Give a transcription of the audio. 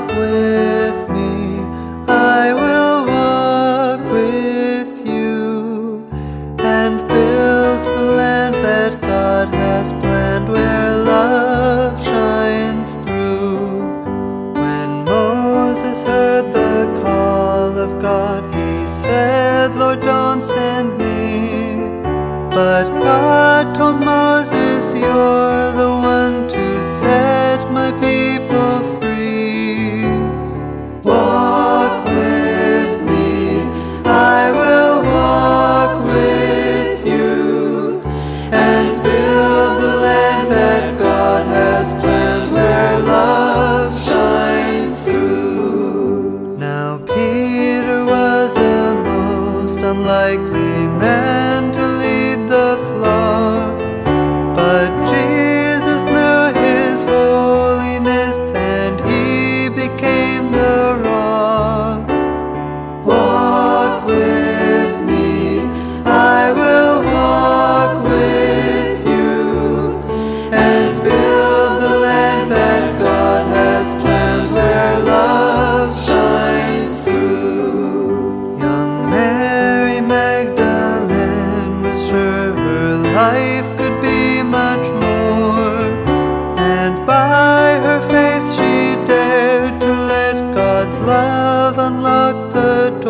walk with me, I will walk with you and build the land that God has planned where love shines through. When Moses heard the call of God, he said, Lord, don't send me, but God unlikely man. and by her faith she dared to let God's love unlock the door.